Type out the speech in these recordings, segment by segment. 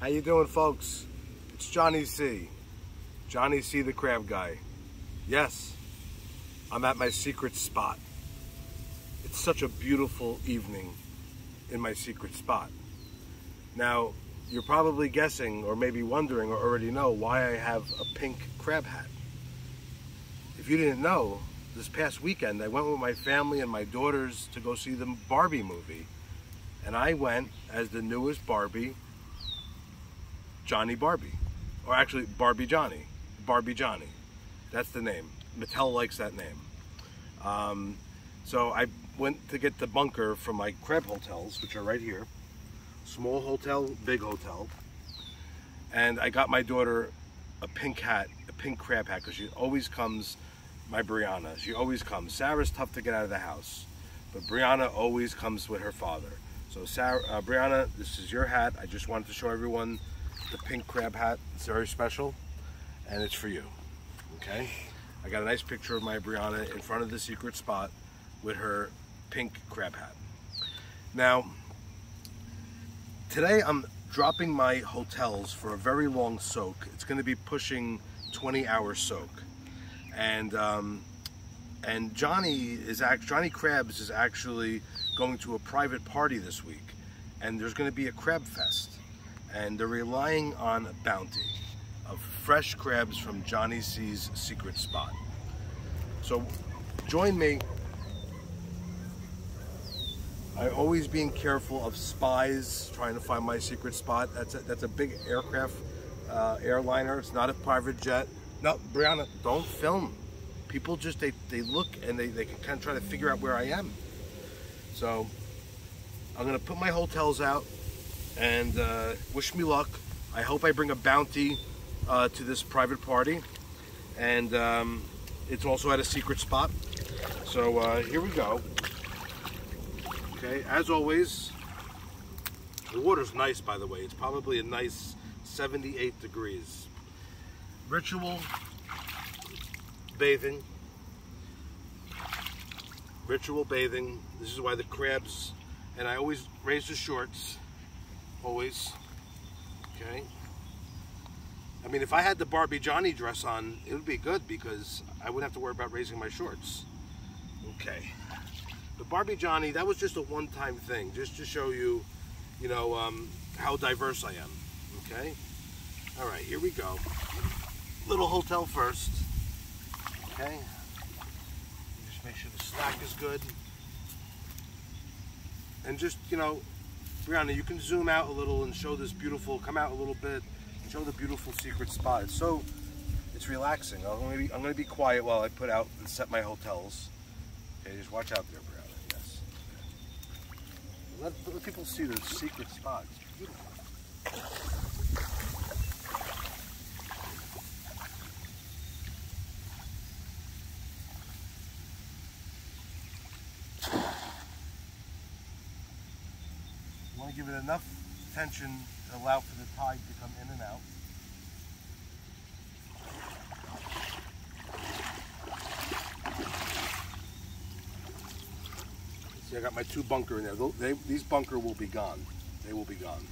How you doing, folks? It's Johnny C. Johnny C. the Crab Guy. Yes, I'm at my secret spot. It's such a beautiful evening in my secret spot. Now, you're probably guessing or maybe wondering or already know why I have a pink crab hat. If you didn't know, this past weekend I went with my family and my daughters to go see the Barbie movie. And I went as the newest Barbie, Johnny Barbie. Or actually, Barbie Johnny. Barbie Johnny. That's the name. Mattel likes that name. Um, so I went to get the bunker from my crab hotels, which are right here. Small hotel, big hotel. And I got my daughter a pink hat, a pink crab hat, because she always comes, my Brianna, she always comes. Sarah's tough to get out of the house, but Brianna always comes with her father. So Sarah, uh, Brianna, this is your hat. I just wanted to show everyone the pink crab hat. It's very special, and it's for you, okay? I got a nice picture of my Brianna in front of the secret spot with her pink crab hat. Now, today I'm dropping my hotels for a very long soak. It's going to be pushing 20 hour soak. And um, and Johnny is act Johnny Crabs is actually going to a private party this week. And there's going to be a crab fest. And they're relying on a bounty of fresh crabs from Johnny C's secret spot. So join me I always being careful of spies trying to find my secret spot. That's a, that's a big aircraft uh, airliner. It's not a private jet. No, Brianna, don't film. People just, they, they look and they, they can kind of try to figure out where I am. So I'm to put my hotels out and uh, wish me luck. I hope I bring a bounty uh, to this private party. And um, it's also at a secret spot. So uh, here we go. Okay, as always, the water's nice, by the way. It's probably a nice 78 degrees. Ritual bathing. Ritual bathing. This is why the crabs, and I always raise the shorts. Always. Okay. I mean, if I had the Barbie Johnny dress on, it would be good because I wouldn't have to worry about raising my shorts. Okay. The Barbie Johnny, that was just a one-time thing, just to show you, you know, um, how diverse I am, okay? All right, here we go. Little hotel first, okay? Just make sure the snack is good. And just, you know, Brianna, you can zoom out a little and show this beautiful, come out a little bit, show the beautiful secret spot. It's so, it's relaxing. I'm gonna be, I'm gonna be quiet while I put out and set my hotels. Okay, just watch out there, Brianna. Let, let people see the secret spots. Beautiful. Give it enough tension to allow for the tide to come in and out. See, I got my two bunker in there. They, these bunker will be gone. They will be gone.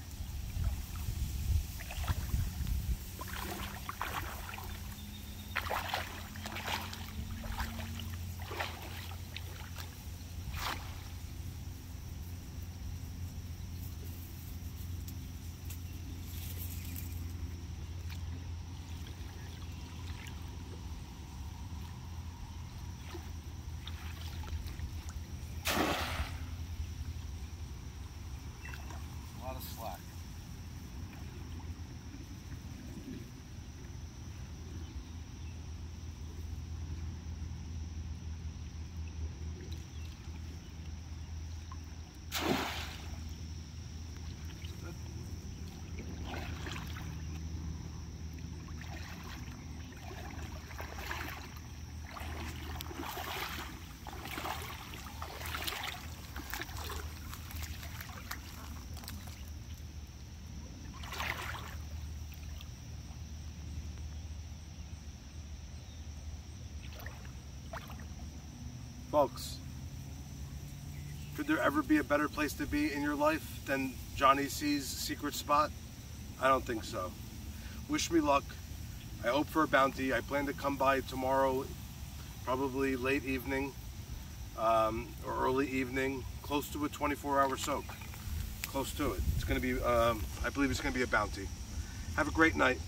Folks, could there ever be a better place to be in your life than Johnny C's secret spot? I don't think so. Wish me luck. I hope for a bounty. I plan to come by tomorrow, probably late evening um, or early evening, close to a 24-hour soak. Close to it. It's going to be, um, I believe it's going to be a bounty. Have a great night.